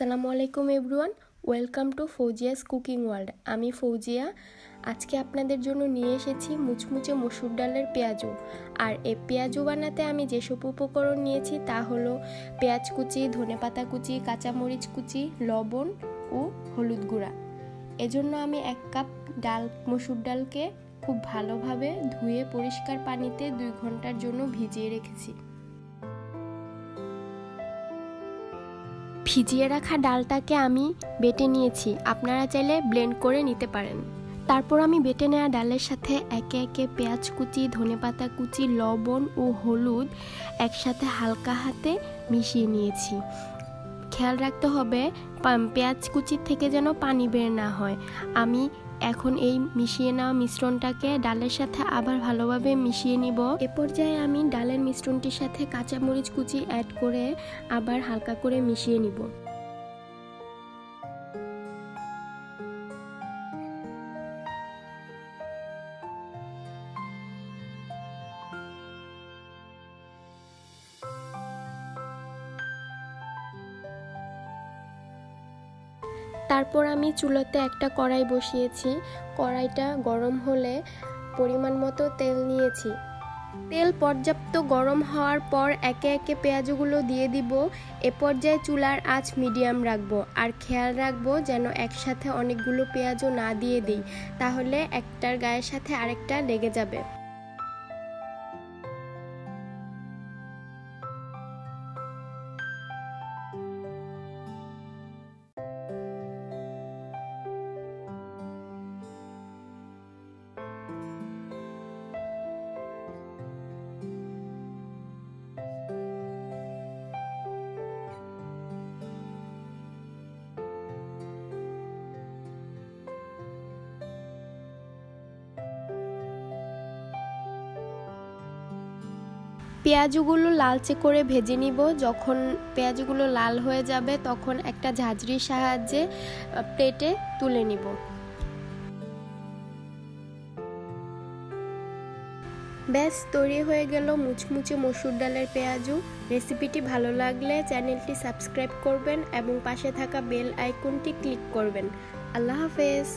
আসসালামু আলাইকুম everyone, welcome to Fouzia's cooking world. আমি ফৌজিয়া। আজকে আপনাদের জন্য নিয়ে এসেছি মুচমুচে মসুর ডালের পেঁয়াজু। আর এই পেঁয়াজু বানাতে আমি যেসব উপকরণ নিয়েছি তা হলো পেঁয়াজ কুচি ধনেপাতা কুচি, কাঁচামরিচ কুচি, লবণ ও হলুদ গুঁড়া। এজন্য আমি এক কাপ ডাল, মসুর ডালকে খুব ভালোভাবে ধুয়ে পরিষ্কার পানিতে দুই ঘণ্টার জন্য ভিজিয়ে রেখেছি। ভিজিয়ে রাখা ডালটাকে আমি বেটে নিয়েছি। আপনারা চাইলে ব্লেন্ড করে নিতে পারেন। তারপর আমি বেটে নেওয়া ডালের সাথে একে একে পেঁয়াজ কুচি ধনেপাতা কুচি, লবণ ও হলুদ একসাথে হালকা হাতে মিশিয়ে নিয়েছি। খেয়াল রাখতে হবে পেঁয়াজ কুচির থেকে যেন পানি বের না হয়। আমি এখন এই মিশিয়ে নেওয়া মিশ্রণটাকে ডালের সাথে আবার ভালোভাবে মিশিয়ে নিব। এ পর্যায়ে আমি ডালের মিশ্রণটির সাথে কাঁচামরিচ কুচি অ্যাড করে আবার হালকা করে মিশিয়ে নিব। তারপর আমি চুলোতে একটা কড়াই বসিয়েছি। কড়াইটা গরম হলে পরিমাণ মতো তেল নিয়েছি। তেল পর্যাপ্ত গরম হওয়ার পর একে একে পেঁয়াজগুলো দিয়ে দিব। এ পর্যায়ে চুলার আঁচ মিডিয়াম রাখব। আর খেয়াল রাখব যেন একসাথে অনেকগুলো পেঁয়াজও না দিয়ে দিই, তাহলে একটার গায়ের সাথে আরেকটা লেগে যাবে। পেঁয়াজগুলো লালচে করে ভেজে নিব। যখন পেঁয়াজগুলো লাল হয়ে যাবে, তখন একটা ঝাঁঝরির সাহায্যে প্লেটে তুলে নিব। ব্যাস, তৈরি হয়ে গেল মুচমুচে মসুর ডালের পেঁয়াজু। রেসিপিটি ভালো লাগলে চ্যানেলটি সাবস্ক্রাইব করবেন এবং পাশে থাকা বেল আইকনটি ক্লিক করবেন। আল্লাহ হাফেজ।